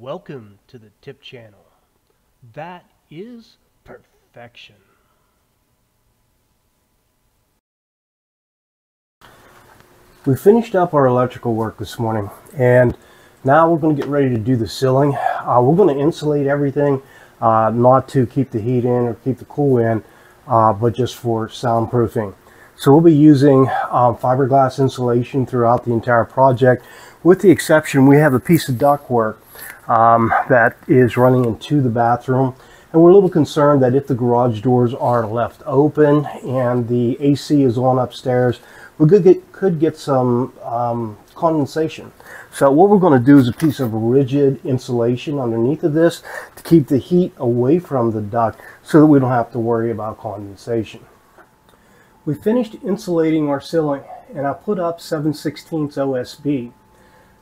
Welcome to the tip channel. That is perfection. We finished up our electrical work this morning and now we're going to get ready to do the ceiling. Uh, we're going to insulate everything, uh, not to keep the heat in or keep the cool in, uh, but just for soundproofing. So we'll be using um, fiberglass insulation throughout the entire project, with the exception we have a piece of ductwork um, that is running into the bathroom. And we're a little concerned that if the garage doors are left open and the AC is on upstairs, we could get, could get some um, condensation. So what we're going to do is a piece of rigid insulation underneath of this to keep the heat away from the duct so that we don't have to worry about condensation. We finished insulating our ceiling and I put up 7 16 OSB.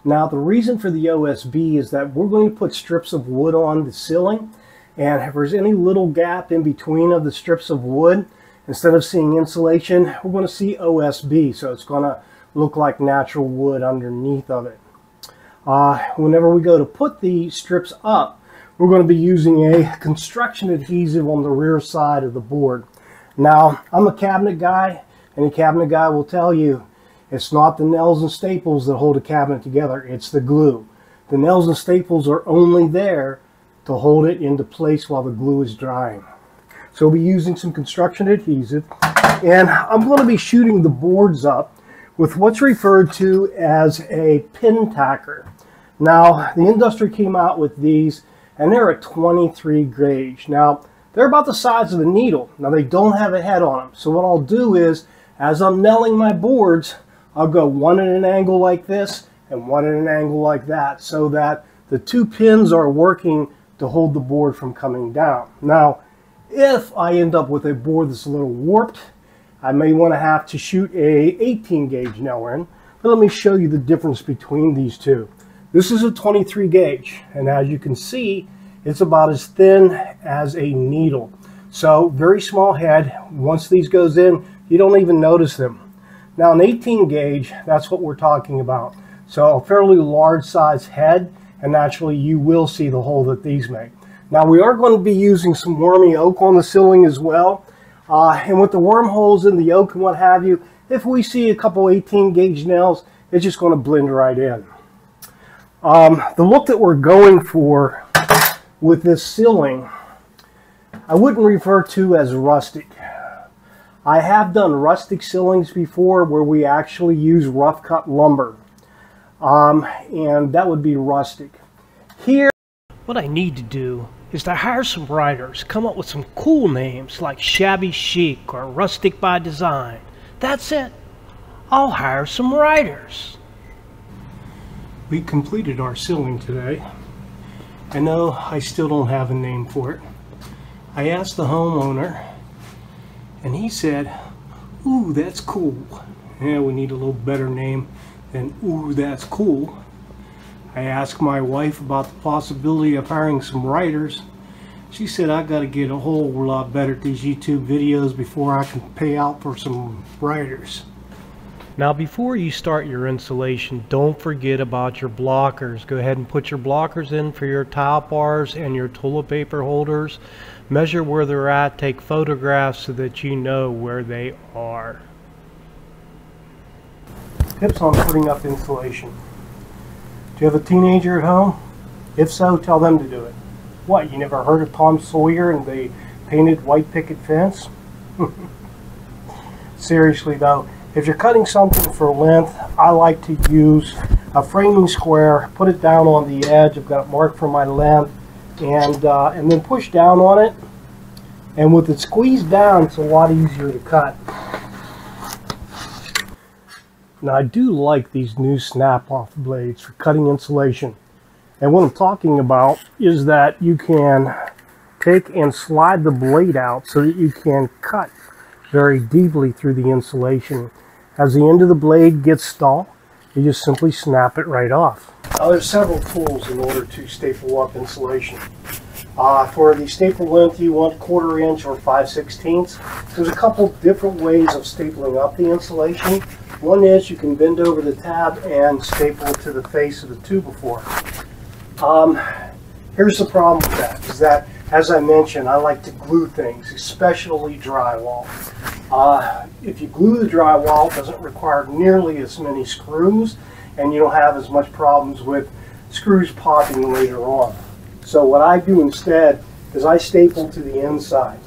Now the reason for the OSB is that we're going to put strips of wood on the ceiling and if there's any little gap in between of the strips of wood, Instead of seeing insulation, we're going to see OSB, so it's going to look like natural wood underneath of it. Uh, whenever we go to put the strips up, we're going to be using a construction adhesive on the rear side of the board. Now, I'm a cabinet guy, and a cabinet guy will tell you it's not the nails and staples that hold a cabinet together, it's the glue. The nails and staples are only there to hold it into place while the glue is drying. So we'll be using some construction adhesive and I'm going to be shooting the boards up with what's referred to as a pin tacker. Now the industry came out with these and they're a 23 gauge. Now they're about the size of a needle. Now they don't have a head on them. So what I'll do is as I'm nailing my boards, I'll go one at an angle like this and one at an angle like that so that the two pins are working to hold the board from coming down. Now if I end up with a board that's a little warped, I may want to have to shoot a 18 gauge nail in. But let me show you the difference between these two. This is a 23 gauge, and as you can see, it's about as thin as a needle. So very small head. Once these goes in, you don't even notice them. Now an 18 gauge, that's what we're talking about. So a fairly large size head, and naturally you will see the hole that these make. Now we are going to be using some wormy oak on the ceiling as well. Uh, and with the wormholes in the oak and what have you, if we see a couple 18 gauge nails, it's just going to blend right in. Um, the look that we're going for with this ceiling, I wouldn't refer to as rustic. I have done rustic ceilings before where we actually use rough cut lumber. Um, and that would be rustic. Here, what I need to do is to hire some writers, come up with some cool names like Shabby Chic or Rustic by Design. That's it. I'll hire some writers. We completed our ceiling today. I know I still don't have a name for it. I asked the homeowner and he said, ooh, that's cool. Yeah, we need a little better name than ooh, that's cool. I asked my wife about the possibility of hiring some writers. She said I got to get a whole lot better at these YouTube videos before I can pay out for some writers. Now before you start your insulation, don't forget about your blockers. Go ahead and put your blockers in for your tile bars and your toilet paper holders. Measure where they're at, take photographs so that you know where they are. Tips on putting up insulation. Do you have a teenager at home? If so, tell them to do it. What, you never heard of Tom Sawyer and the painted white picket fence? Seriously though, if you're cutting something for length, I like to use a framing square, put it down on the edge, I've got it marked for my length, and, uh, and then push down on it. And with it squeezed down, it's a lot easier to cut. Now I do like these new snap-off blades for cutting insulation. And what I'm talking about is that you can take and slide the blade out so that you can cut very deeply through the insulation. As the end of the blade gets stalled, you just simply snap it right off. Now there's several tools in order to staple up insulation. Uh, for the staple length, you want quarter inch or 5 sixteenths. There's a couple different ways of stapling up the insulation. One is you can bend over the tab and staple it to the face of the 2 before. Um, Here's the problem with that, is that, as I mentioned, I like to glue things, especially drywall. Uh, if you glue the drywall, it doesn't require nearly as many screws, and you don't have as much problems with screws popping later on. So what I do instead is I staple to the inside.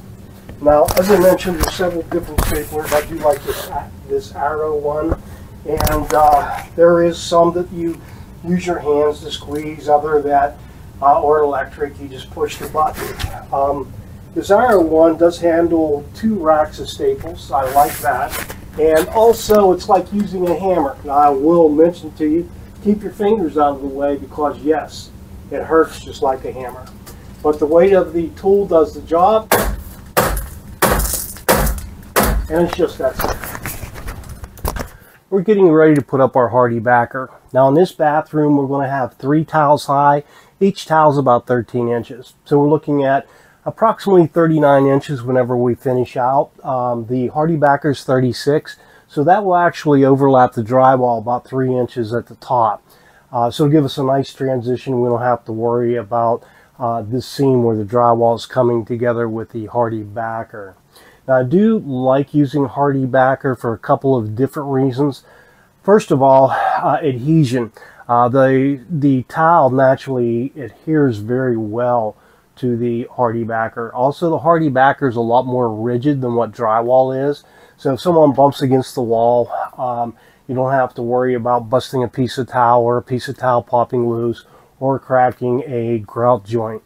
Now, as I mentioned, there's several different staplers. I do like this, this Arrow one, and uh, there is some that you use your hands to squeeze, other that uh, or electric, you just push the button. Um, Desire one does handle two racks of staples. I like that. And also, it's like using a hammer. Now, I will mention to you, keep your fingers out of the way because, yes, it hurts just like a hammer. But the weight of the tool does the job. And it's just that simple. We're getting ready to put up our HardieBacker. Now, in this bathroom, we're going to have three tiles high each tile is about 13 inches. So we're looking at approximately 39 inches whenever we finish out. Um, the HardieBacker is 36, so that will actually overlap the drywall about three inches at the top. Uh, so it'll give us a nice transition. We don't have to worry about uh, this seam where the drywall is coming together with the HardieBacker. Now I do like using HardieBacker for a couple of different reasons. First of all, uh, adhesion. Uh, the, the tile naturally adheres very well to the HardieBacker. Also, the HardieBacker is a lot more rigid than what drywall is. So if someone bumps against the wall, um, you don't have to worry about busting a piece of tile or a piece of tile popping loose or cracking a grout joint.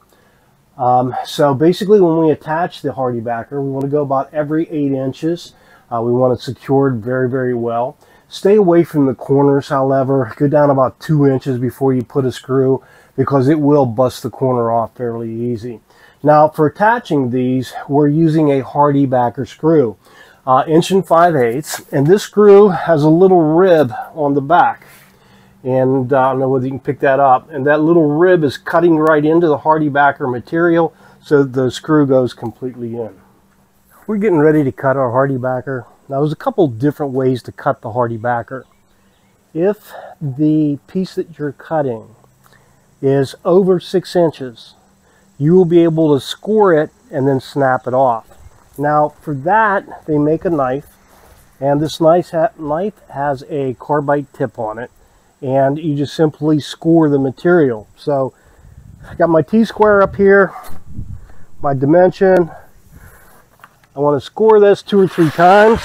Um, so basically when we attach the HardieBacker, we want to go about every 8 inches. Uh, we want it secured very, very well. Stay away from the corners, however. Go down about two inches before you put a screw because it will bust the corner off fairly easy. Now, for attaching these, we're using a HardieBacker screw, uh, inch and 5 eighths, and this screw has a little rib on the back. And uh, I don't know whether you can pick that up. And that little rib is cutting right into the HardieBacker material, so the screw goes completely in. We're getting ready to cut our HardieBacker. Now there's a couple different ways to cut the HardieBacker. If the piece that you're cutting is over six inches, you will be able to score it and then snap it off. Now for that, they make a knife and this nice ha knife has a carbide tip on it and you just simply score the material. So I got my T-square up here, my dimension, I want to score this two or three times.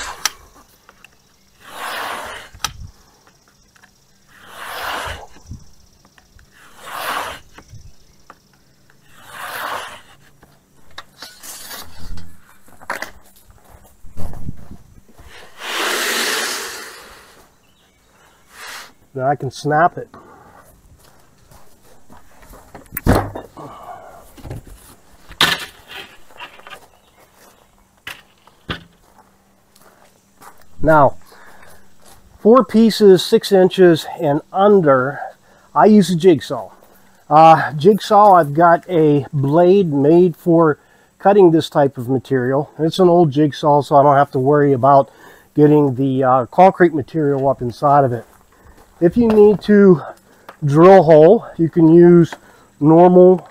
Now I can snap it. Now, four pieces, six inches and under, I use a jigsaw. Uh, jigsaw, I've got a blade made for cutting this type of material. It's an old jigsaw, so I don't have to worry about getting the uh, concrete material up inside of it. If you need to drill hole, you can use normal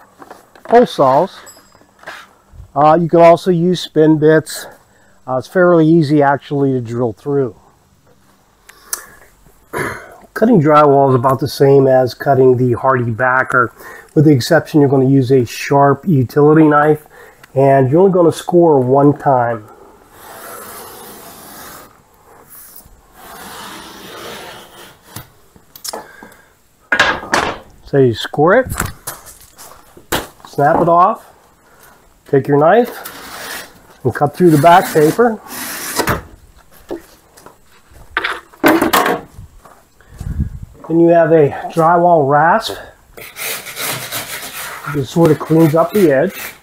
hole saws. Uh, you can also use spin bits uh, it's fairly easy actually to drill through. cutting drywall is about the same as cutting the HardieBacker with the exception you're going to use a sharp utility knife and you're only going to score one time. So you score it, snap it off, take your knife, and cut through the back paper. Then you have a drywall rasp. This sort of cleans up the edge.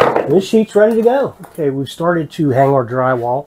And this sheet's ready to go. Okay, we've started to hang our drywall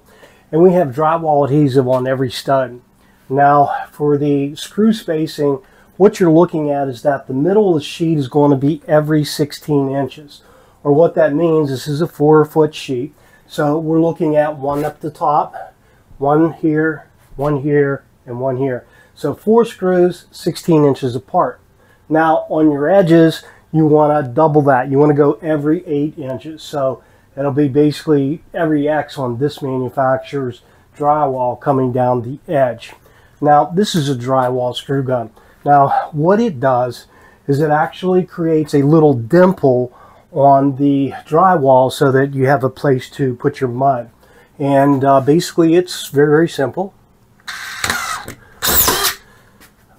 and we have drywall adhesive on every stud. Now for the screw spacing, what you're looking at is that the middle of the sheet is going to be every 16 inches or what that means, this is a four foot sheet. So we're looking at one up the top, one here, one here, and one here. So four screws, 16 inches apart. Now on your edges, you want to double that. You want to go every eight inches. So it'll be basically every X on this manufacturer's drywall coming down the edge. Now, this is a drywall screw gun. Now, what it does is it actually creates a little dimple on the drywall so that you have a place to put your mud. And uh, basically, it's very, very simple.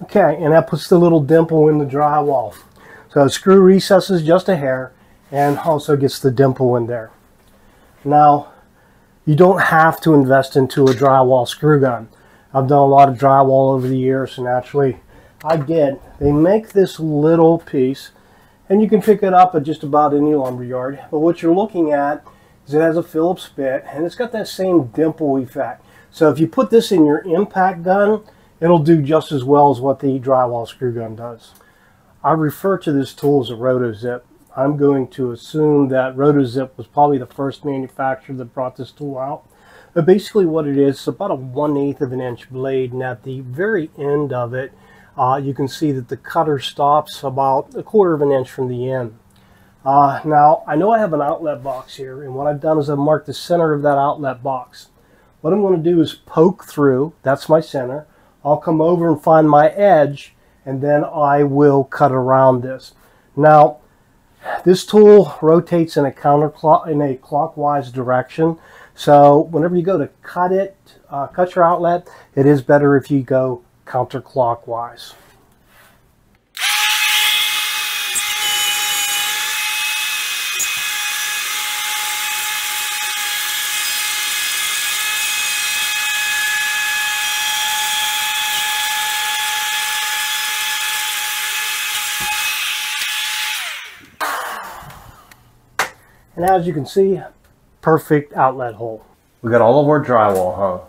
Okay, and that puts the little dimple in the drywall. So screw recesses just a hair and also gets the dimple in there. Now, you don't have to invest into a drywall screw gun. I've done a lot of drywall over the years and actually I did. They make this little piece and you can pick it up at just about any lumber yard. But what you're looking at is it has a Phillips bit and it's got that same dimple effect. So if you put this in your impact gun, it'll do just as well as what the drywall screw gun does. I refer to this tool as a RotoZip. I'm going to assume that RotoZip was probably the first manufacturer that brought this tool out. But basically what it is, it's about a 1 8 of an inch blade and at the very end of it, uh, you can see that the cutter stops about a quarter of an inch from the end. Uh, now, I know I have an outlet box here, and what I've done is I've marked the center of that outlet box. What I'm going to do is poke through, that's my center. I'll come over and find my edge, and then I will cut around this. Now, this tool rotates in a counterclock in a clockwise direction. So whenever you go to cut it, uh, cut your outlet, it is better if you go counterclockwise. And as you can see, perfect outlet hole. We got all of our drywall hung.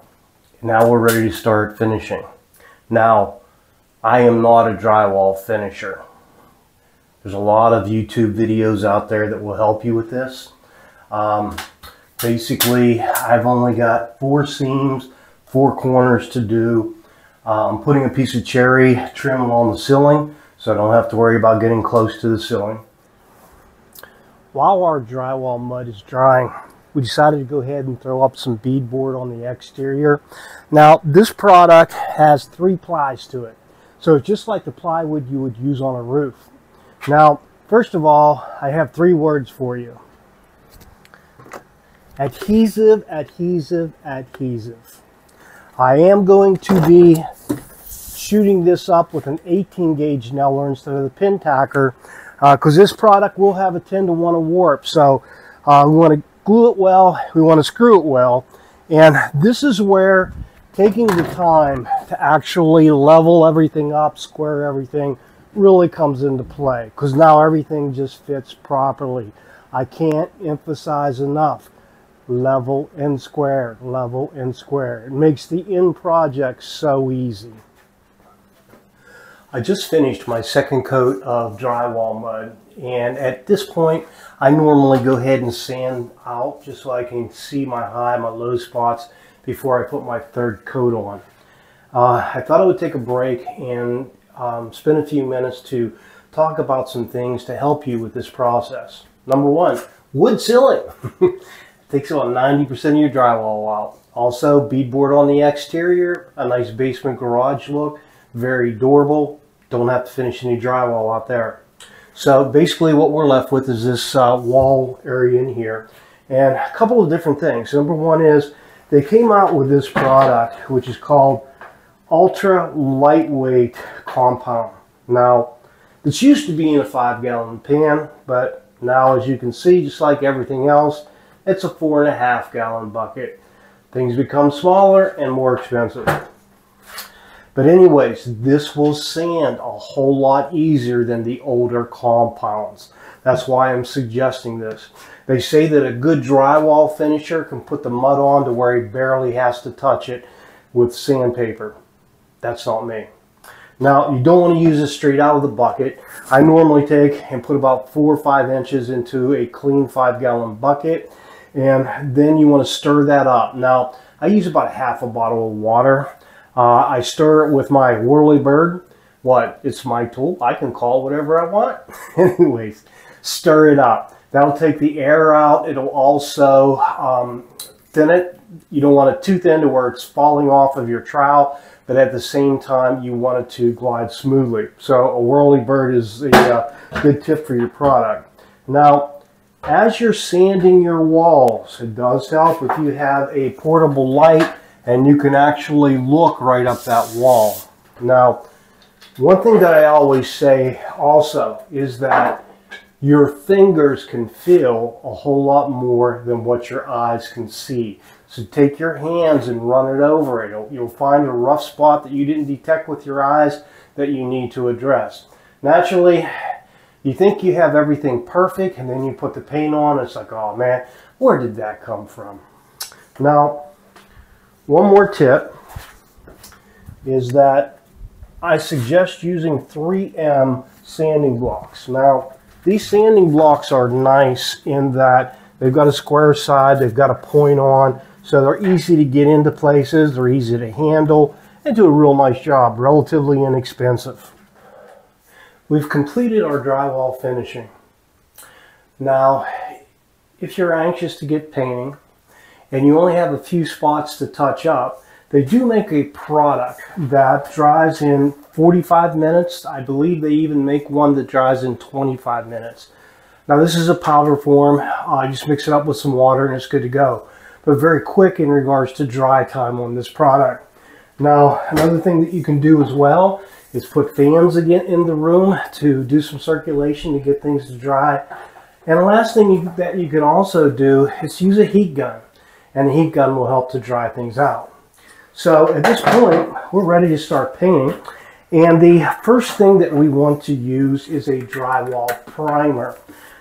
Now we're ready to start finishing. Now, I am not a drywall finisher. There's a lot of YouTube videos out there that will help you with this. Um, basically, I've only got four seams, four corners to do. Uh, I'm putting a piece of cherry trim on the ceiling so I don't have to worry about getting close to the ceiling. While our drywall mud is drying, we decided to go ahead and throw up some beadboard on the exterior. Now, this product has three plies to it. So it's just like the plywood you would use on a roof. Now, first of all, I have three words for you. Adhesive, adhesive, adhesive. I am going to be shooting this up with an 18 gauge nailer instead of the pin tacker because uh, this product will have a 10 to 1 warp. So uh, we want to glue it well, we want to screw it well, and this is where taking the time to actually level everything up, square everything, really comes into play because now everything just fits properly. I can't emphasize enough level and square, level and square. It makes the end project so easy. I just finished my second coat of drywall mud and at this point I normally go ahead and sand out just so I can see my high, my low spots before I put my third coat on. Uh, I thought I would take a break and um, spend a few minutes to talk about some things to help you with this process. Number one, wood ceiling. takes about 90% of your drywall out. Also, beadboard on the exterior, a nice basement garage look, very durable, don't have to finish any drywall out there. So basically what we're left with is this uh, wall area in here. And a couple of different things. Number one is they came out with this product which is called Ultra Lightweight Compound. Now, this used to be in a five gallon pan, but now as you can see, just like everything else, it's a four and a half gallon bucket. Things become smaller and more expensive. But anyways, this will sand a whole lot easier than the older compounds. That's why I'm suggesting this. They say that a good drywall finisher can put the mud on to where he barely has to touch it with sandpaper. That's not me. Now, you don't want to use this straight out of the bucket. I normally take and put about four or five inches into a clean five gallon bucket. And then you want to stir that up. Now, I use about half a bottle of water uh, I stir it with my Whirlybird. what? It's my tool. I can call whatever I want. Anyways, stir it up. That'll take the air out. It'll also um, thin it. You don't want it too thin to where it's falling off of your trowel, but at the same time, you want it to glide smoothly. So a whirly-bird is a uh, good tip for your product. Now, as you're sanding your walls, it does help if you have a portable light and you can actually look right up that wall. Now, one thing that I always say also is that your fingers can feel a whole lot more than what your eyes can see. So take your hands and run it over it. You'll find a rough spot that you didn't detect with your eyes that you need to address. Naturally, you think you have everything perfect and then you put the paint on, it's like, oh man, where did that come from? Now, one more tip is that I suggest using 3M sanding blocks. Now, these sanding blocks are nice in that they've got a square side, they've got a point on, so they're easy to get into places, they're easy to handle, and do a real nice job, relatively inexpensive. We've completed our drywall finishing. Now, if you're anxious to get painting, and you only have a few spots to touch up, they do make a product that dries in 45 minutes. I believe they even make one that dries in 25 minutes. Now this is a powder form. Uh, just mix it up with some water and it's good to go. But very quick in regards to dry time on this product. Now another thing that you can do as well is put fans again in the room to do some circulation to get things to dry. And the last thing you, that you can also do is use a heat gun. And the heat gun will help to dry things out. So at this point, we're ready to start painting. And the first thing that we want to use is a drywall primer.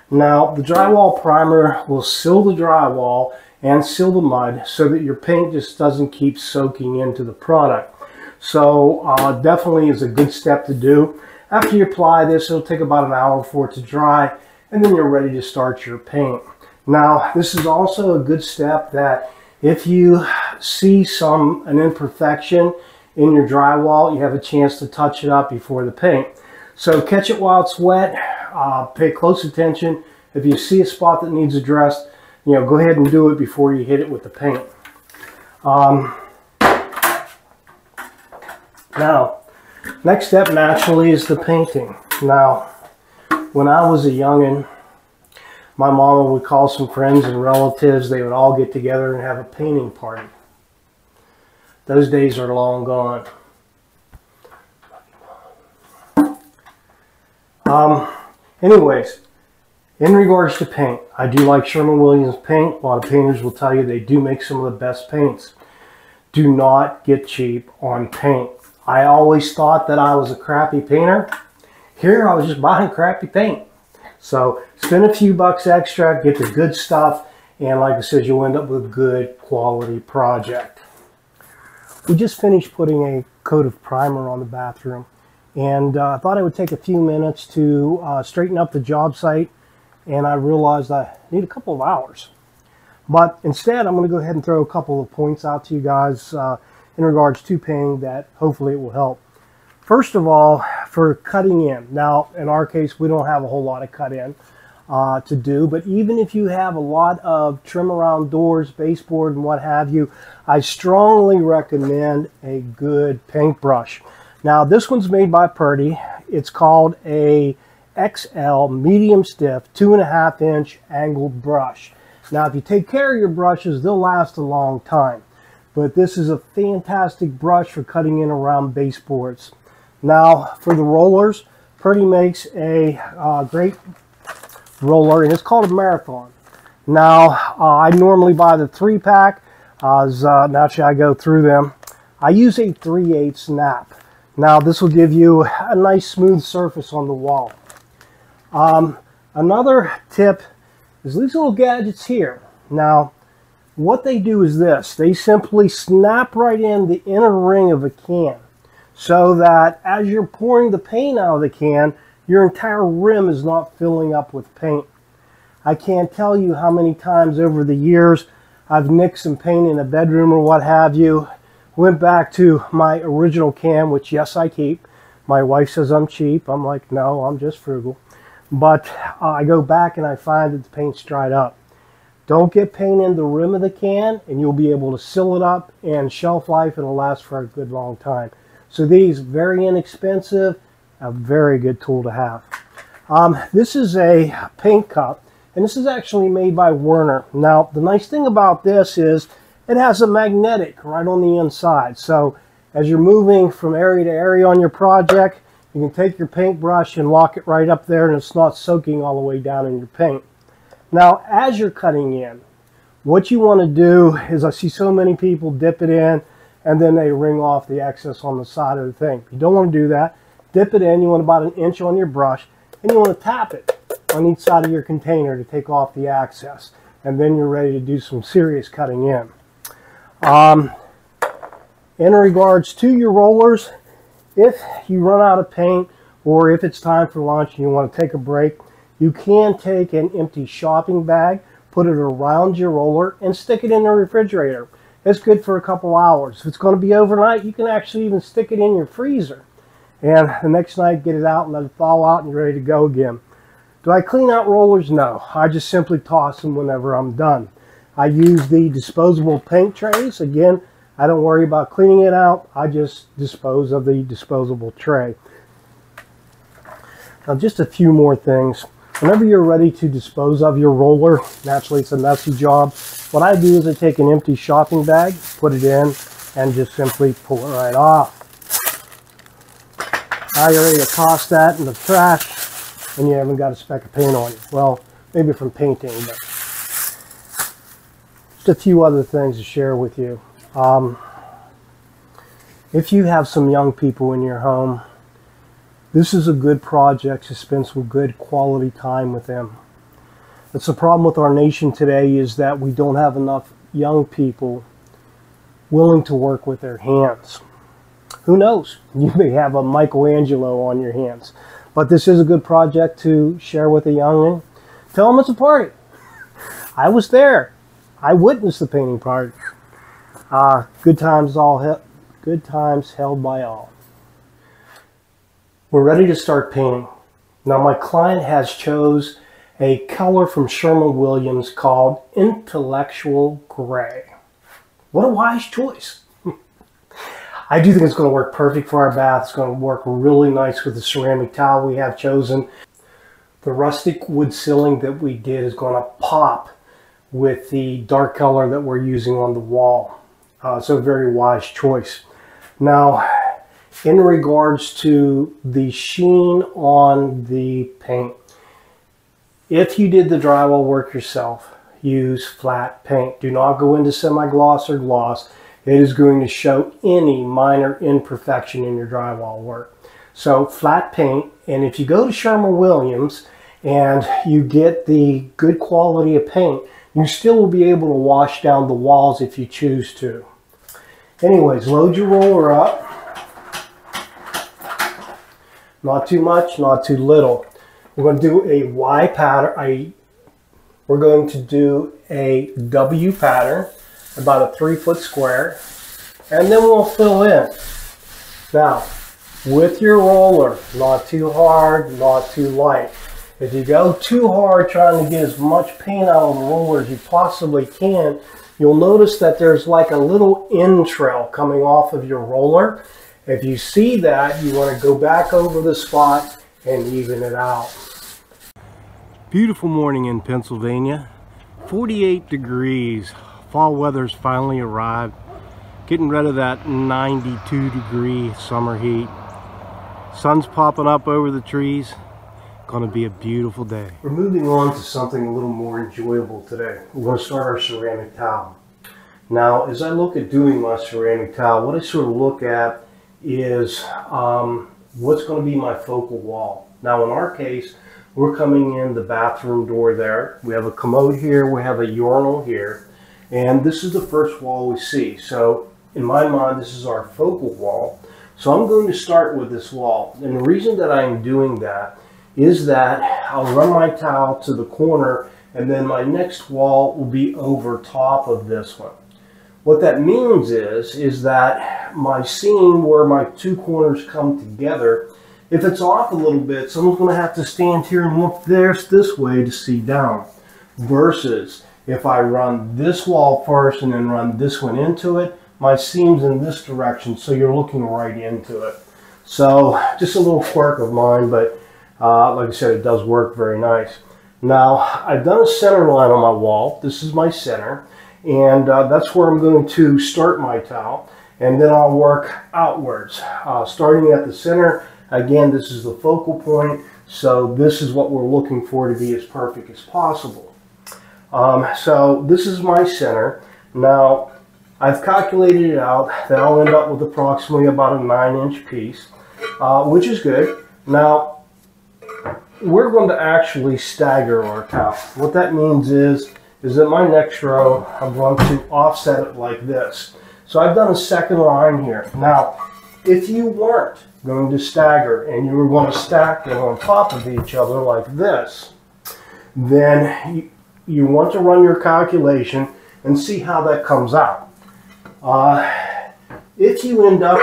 Now, the drywall primer will seal the drywall and seal the mud so that your paint just doesn't keep soaking into the product. So uh, definitely is a good step to do. After you apply this, it'll take about an hour for it to dry, and then you're ready to start your paint. Now, this is also a good step that if you see some an imperfection in your drywall, you have a chance to touch it up before the paint. So catch it while it's wet. Uh, pay close attention. If you see a spot that needs addressed, you know, go ahead and do it before you hit it with the paint. Um, now, next step naturally is the painting. Now, when I was a youngin', my mama would call some friends and relatives. They would all get together and have a painting party. Those days are long gone. Um, anyways, in regards to paint, I do like Sherwin-Williams paint. A lot of painters will tell you they do make some of the best paints. Do not get cheap on paint. I always thought that I was a crappy painter. Here I was just buying crappy paint. So spend a few bucks extra, get the good stuff, and like I said, you'll end up with a good quality project. We just finished putting a coat of primer on the bathroom, and uh, I thought it would take a few minutes to uh, straighten up the job site, and I realized I need a couple of hours. But instead, I'm going to go ahead and throw a couple of points out to you guys uh, in regards to painting that hopefully it will help. First of all, for cutting in. Now, in our case, we don't have a whole lot of cut in uh, to do, but even if you have a lot of trim around doors, baseboard, and what have you, I strongly recommend a good paintbrush. Now, this one's made by Purdy. It's called a XL medium stiff, two and a half inch angled brush. Now, if you take care of your brushes, they'll last a long time. But this is a fantastic brush for cutting in around baseboards. Now for the rollers, Purdy makes a uh, great roller and it's called a Marathon. Now uh, I normally buy the three pack as uh, naturally I go through them. I use a 3 8 snap. Now this will give you a nice smooth surface on the wall. Um, another tip is these little gadgets here. Now what they do is this. They simply snap right in the inner ring of a can so that as you're pouring the paint out of the can, your entire rim is not filling up with paint. I can't tell you how many times over the years I've nicked some paint in a bedroom or what have you, went back to my original can, which yes, I keep, My wife says I'm cheap. I'm like, no, I'm just frugal. But uh, I go back and I find that the paint's dried up. Don't get paint in the rim of the can and you'll be able to seal it up and shelf life and it'll last for a good long time. So these, very inexpensive, a very good tool to have. Um, this is a paint cup and this is actually made by Werner. Now the nice thing about this is it has a magnetic right on the inside. So as you're moving from area to area on your project, you can take your paintbrush and lock it right up there and it's not soaking all the way down in your paint. Now, as you're cutting in, what you want to do is I see so many people dip it in and then they wring off the excess on the side of the thing. You don't want to do that. Dip it in, you want about an inch on your brush, and you want to tap it on each side of your container to take off the excess. And then you're ready to do some serious cutting in. Um, in regards to your rollers, if you run out of paint or if it's time for lunch and you want to take a break, you can take an empty shopping bag, put it around your roller, and stick it in the refrigerator. It's good for a couple hours. If it's going to be overnight, you can actually even stick it in your freezer. And the next night, get it out and let it thaw out and you're ready to go again. Do I clean out rollers? No. I just simply toss them whenever I'm done. I use the disposable paint trays. Again, I don't worry about cleaning it out. I just dispose of the disposable tray. Now just a few more things. Whenever you're ready to dispose of your roller, naturally it's a messy job. What I do is I take an empty shopping bag, put it in, and just simply pull it right off. Now you're ready to toss that in the trash, and you haven't got a speck of paint on you. Well, maybe from painting, but just a few other things to share with you. Um, if you have some young people in your home, this is a good project to spend some good quality time with them. That's the problem with our nation today is that we don't have enough young people willing to work with their hands. Who knows? You may have a Michelangelo on your hands. But this is a good project to share with a youngin. Tell them it's a party. I was there. I witnessed the painting party. Uh, good times all good times held by all. We're ready to start painting. Now my client has chose a color from Sherwin-Williams called Intellectual Gray. What a wise choice. I do think it's going to work perfect for our bath. It's going to work really nice with the ceramic tile we have chosen. The rustic wood ceiling that we did is going to pop with the dark color that we're using on the wall. Uh, so very wise choice. Now, in regards to the sheen on the paint. If you did the drywall work yourself, use flat paint. Do not go into semi-gloss or gloss. It is going to show any minor imperfection in your drywall work. So flat paint, and if you go to Sherwin-Williams and you get the good quality of paint, you still will be able to wash down the walls if you choose to. Anyways, load your roller up. Not too much, not too little. We're going to do a Y pattern. I, we're going to do a W pattern, about a three foot square, and then we'll fill in. Now, with your roller, not too hard, not too light. If you go too hard trying to get as much paint out of the roller as you possibly can, you'll notice that there's like a little end trail coming off of your roller if you see that, you want to go back over the spot and even it out. Beautiful morning in Pennsylvania. 48 degrees. Fall weather's finally arrived. Getting rid of that 92 degree summer heat. Sun's popping up over the trees. Gonna be a beautiful day. We're moving on to something a little more enjoyable today. We're gonna start our ceramic tile. Now, as I look at doing my ceramic tile, what I sort of look at is um, what's going to be my focal wall. Now in our case, we're coming in the bathroom door there. We have a commode here, we have a urinal here, and this is the first wall we see. So in my mind, this is our focal wall. So I'm going to start with this wall. And the reason that I'm doing that is that I'll run my towel to the corner and then my next wall will be over top of this one. What that means is, is that my seam where my two corners come together If it's off a little bit, someone's going to have to stand here and look there this way to see down. Versus if I run this wall first and then run this one into it, my seam's in this direction, so you're looking right into it. So just a little quirk of mine, but uh, like I said, it does work very nice. Now, I've done a center line on my wall. This is my center, and uh, that's where I'm going to start my towel, and then I'll work outwards. Uh, starting at the center, again, this is the focal point, so this is what we're looking for to be as perfect as possible. Um, so this is my center. Now, I've calculated it out that I'll end up with approximately about a 9 inch piece, uh, which is good. Now, we're going to actually stagger our towel. What that means is, is that my next row, I'm going to offset it like this. So I've done a second line here. Now, if you weren't going to stagger and you were going to stack them on top of each other like this, then you, you want to run your calculation and see how that comes out. Uh, if you end up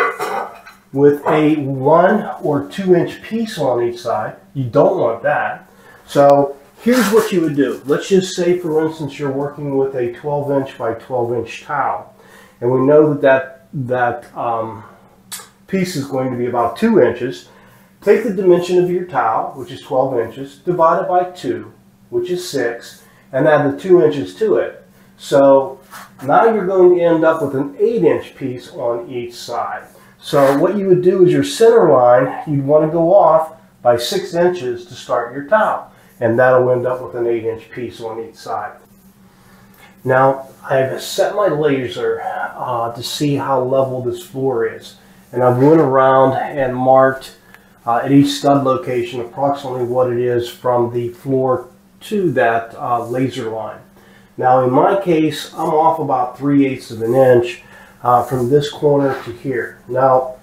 with a one or two inch piece on each side. You don't want that. So here's what you would do. Let's just say, for instance, you're working with a 12 inch by 12 inch towel. And we know that that, that um, piece is going to be about two inches. Take the dimension of your towel, which is 12 inches, divide it by two, which is six, and add the two inches to it. So now you're going to end up with an eight inch piece on each side. So what you would do is your center line, you'd want to go off by six inches to start your towel. And that'll end up with an eight inch piece on each side. Now, I've set my laser uh, to see how level this floor is. And I've went around and marked uh, at each stud location approximately what it is from the floor to that uh, laser line. Now in my case, I'm off about 3 eighths of an inch uh, from this corner to here. Now,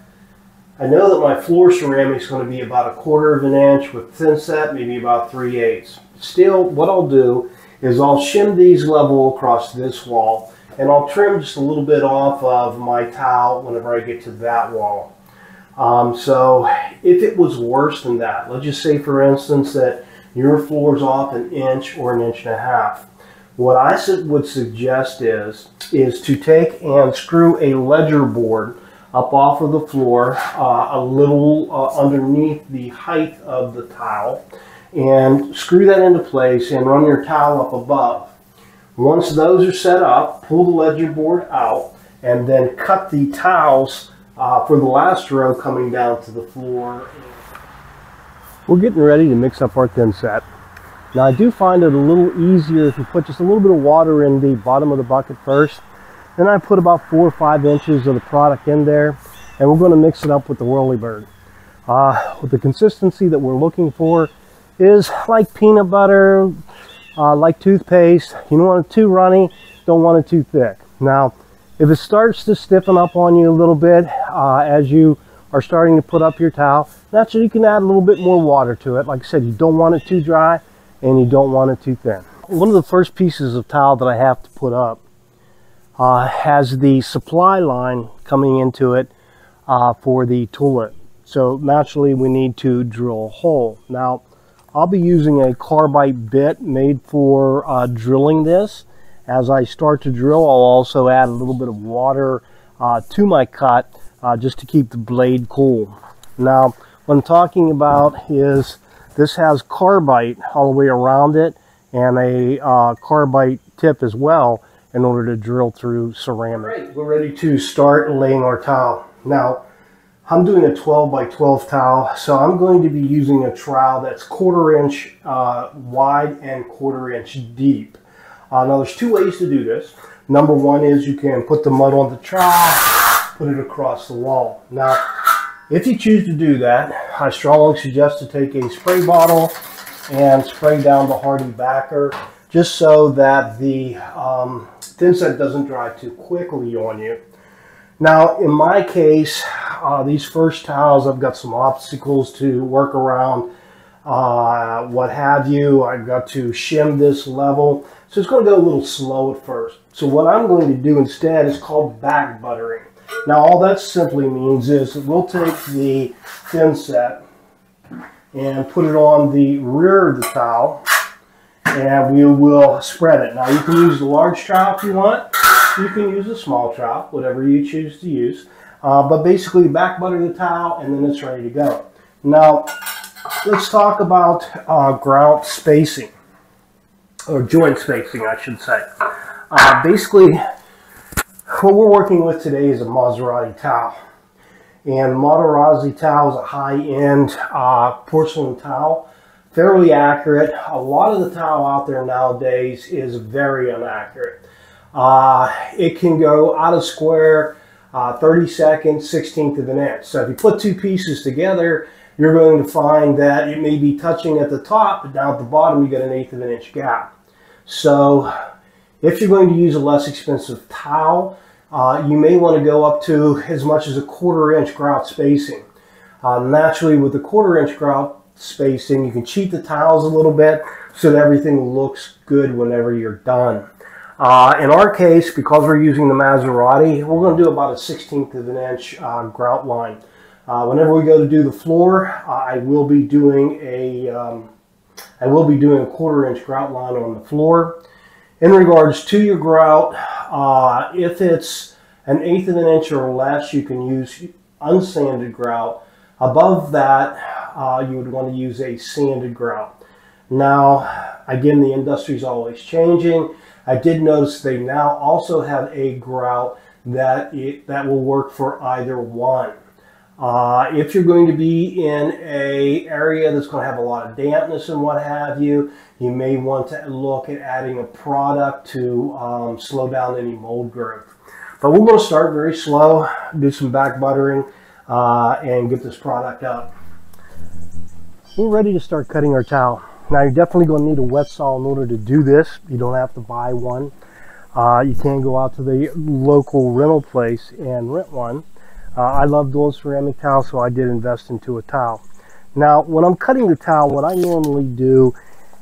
I know that my floor ceramic is going to be about a quarter of an inch with thinset, maybe about 3 eighths. Still, what I'll do is I'll shim these level across this wall and I'll trim just a little bit off of my tile whenever I get to that wall. Um, so if it was worse than that, let's just say for instance that your floor is off an inch or an inch and a half. What I would suggest is, is to take and screw a ledger board up off of the floor uh, a little uh, underneath the height of the tile, and screw that into place and run your tile up above. Once those are set up, pull the ledger board out and then cut the tiles uh, for the last row coming down to the floor. We're getting ready to mix up our thin set. Now I do find it a little easier if you put just a little bit of water in the bottom of the bucket first. Then I put about four or five inches of the product in there and we're going to mix it up with the Whirlybird. Uh, the consistency that we're looking for is like peanut butter, uh, like toothpaste. You don't want it too runny, don't want it too thick. Now, if it starts to stiffen up on you a little bit uh, as you are starting to put up your towel, naturally you can add a little bit more water to it. Like I said, you don't want it too dry and you don't want it too thin. One of the first pieces of towel that I have to put up uh, has the supply line coming into it uh, for the toolet. So naturally we need to drill a hole. Now I'll be using a carbide bit made for uh, drilling this. As I start to drill I'll also add a little bit of water uh, to my cut uh, just to keep the blade cool. Now what I'm talking about is this has carbide all the way around it and a uh, carbide tip as well in order to drill through ceramic. Right, we're ready to start laying our tile. Now, I'm doing a 12 by 12 tile, so I'm going to be using a trowel that's quarter inch uh, wide and quarter inch deep. Uh, now, there's two ways to do this. Number one is you can put the mud on the trowel, put it across the wall. Now, if you choose to do that, I strongly suggest to take a spray bottle and spray down the HardieBacker just so that the um, thinset doesn't dry too quickly on you. Now, in my case, uh, these first towels, I've got some obstacles to work around, uh, what have you. I've got to shim this level. So it's going to go a little slow at first. So what I'm going to do instead is called back buttering. Now all that simply means is we'll take the thin set and put it on the rear of the towel and we will spread it. Now you can use the large trowel if you want. You can use a small trowel, whatever you choose to use. Uh, but basically back butter the towel and then it's ready to go. Now let's talk about uh, grout spacing or joint spacing I should say. Uh, basically what we're working with today is a Marazzi towel. And Marazzi towel is a high-end uh, porcelain towel fairly accurate. A lot of the tile out there nowadays is very inaccurate. Uh, it can go out of square uh, 30 seconds, 16th of an inch. So if you put two pieces together, you're going to find that it may be touching at the top, but down at the bottom you get an eighth of an inch gap. So if you're going to use a less expensive towel, uh, you may want to go up to as much as a quarter inch grout spacing. Uh, naturally, with a quarter inch grout spacing. You can cheat the tiles a little bit so that everything looks good whenever you're done. Uh, in our case, because we're using the Marazzi, we're going to do about a 16th of an inch uh, grout line. Uh, whenever we go to do the floor, uh, I will be doing a um, I will be doing a quarter inch grout line on the floor. In regards to your grout, uh, if it's an eighth of an inch or less, you can use unsanded grout. Above that, uh, you would want to use a sanded grout. Now, again, the industry is always changing. I did notice they now also have a grout that it, that will work for either one. Uh, if you're going to be in a area that's going to have a lot of dampness and what have you, you may want to look at adding a product to um, slow down any mold growth. But we're going to start very slow, do some back buttering, uh, and get this product up we're ready to start cutting our towel. Now you're definitely going to need a wet saw in order to do this. You don't have to buy one. Uh, you can go out to the local rental place and rent one. Uh, I love doing ceramic towel, so I did invest into a towel. Now, when I'm cutting the towel, what I normally do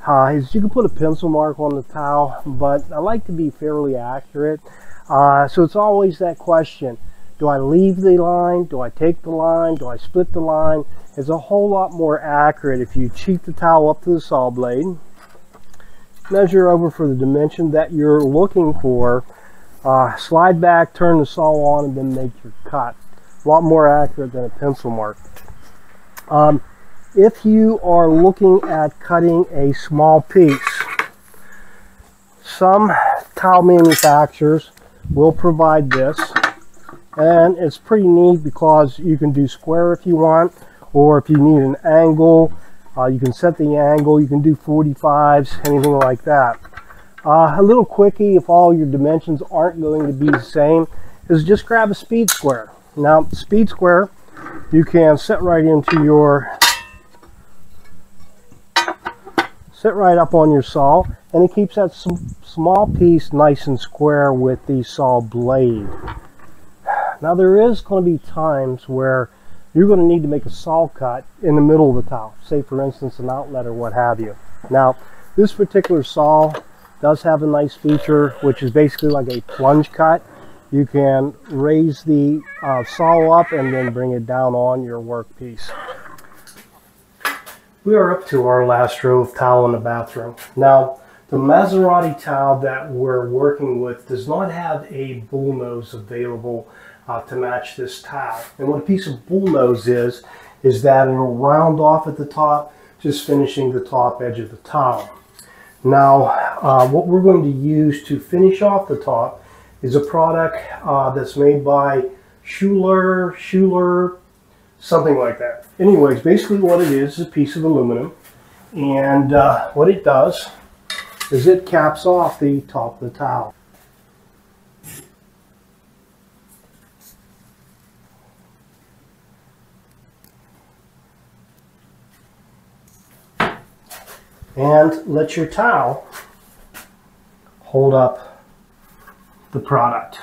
uh, is you can put a pencil mark on the towel, but I like to be fairly accurate. Uh, so it's always that question, do I leave the line? Do I take the line? Do I split the line? It's a whole lot more accurate if you cheat the towel up to the saw blade, measure over for the dimension that you're looking for, uh, slide back, turn the saw on, and then make your cut. A lot more accurate than a pencil mark. Um, if you are looking at cutting a small piece, some towel manufacturers will provide this and it's pretty neat because you can do square if you want or if you need an angle uh, you can set the angle you can do 45s anything like that. Uh, a little quickie if all your dimensions aren't going to be the same is just grab a speed square. Now speed square you can set right into your sit right up on your saw and it keeps that small piece nice and square with the saw blade now there is going to be times where you're going to need to make a saw cut in the middle of the tile, say for instance an outlet or what have you. Now this particular saw does have a nice feature which is basically like a plunge cut. You can raise the uh, saw up and then bring it down on your workpiece. We are up to our last row of tile in the bathroom. Now the Marazzi tile that we're working with does not have a bullnose available uh, to match this tile. And what a piece of bullnose is, is that it'll round off at the top, just finishing the top edge of the tile. Now, uh, what we're going to use to finish off the top is a product uh, that's made by Schuler, Schuler, something like that. Anyways, basically what it is is a piece of aluminum. And uh, what it does is it caps off the top of the towel. And let your towel hold up the product.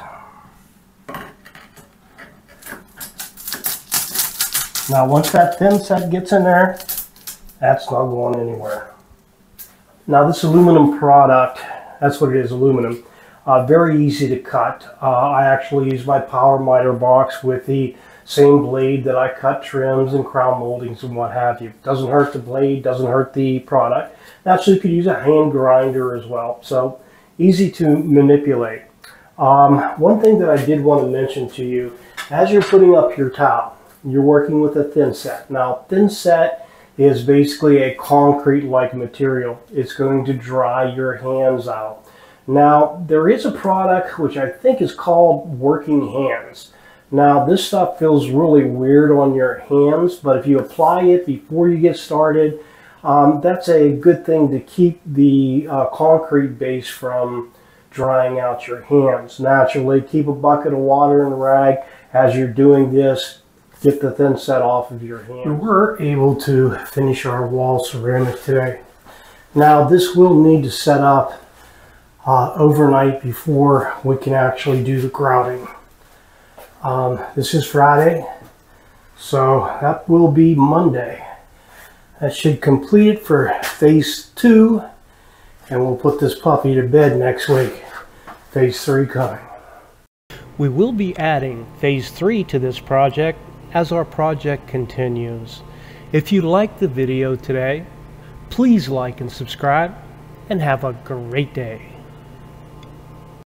Now once that thin set gets in there, that's not going anywhere. Now this aluminum product, that's what it is, aluminum. Uh, very easy to cut. Uh, I actually use my power miter box with the same blade that I cut trims and crown moldings and what have you. Doesn't hurt the blade, doesn't hurt the product. Actually, you could use a hand grinder as well. So easy to manipulate. Um, one thing that I did want to mention to you, as you're putting up your towel, you're working with a thin set. Now, thin set is basically a concrete-like material. It's going to dry your hands out. Now, there is a product which I think is called Working Hands. Now, this stuff feels really weird on your hands, but if you apply it before you get started, um, that's a good thing to keep the uh, concrete base from drying out your hands. Naturally, keep a bucket of water and a rag as you're doing this get the thin set off of your hand. we're able to finish our wall ceramic today. Now this will need to set up uh, overnight before we can actually do the grouting. Um, this is Friday, so that will be Monday. That should complete it for phase two, and we'll put this puppy to bed next week. Phase three coming. We will be adding phase three to this project as our project continues. If you liked the video today, please like and subscribe and have a great day.